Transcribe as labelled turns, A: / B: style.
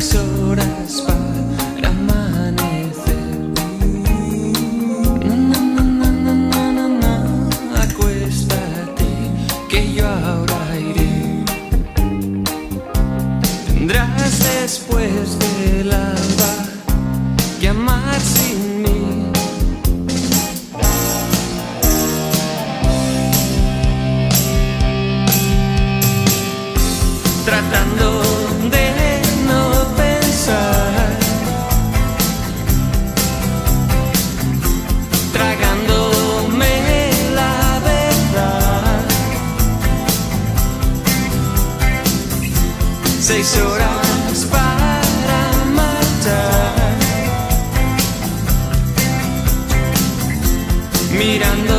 A: seis horas para amanecer. Na, na, na, na, na, na, acuéstate, que yo ahora iré. Tendrás después de lavar que amar sin mí. Tratando de Seis horas para marchar, mirándote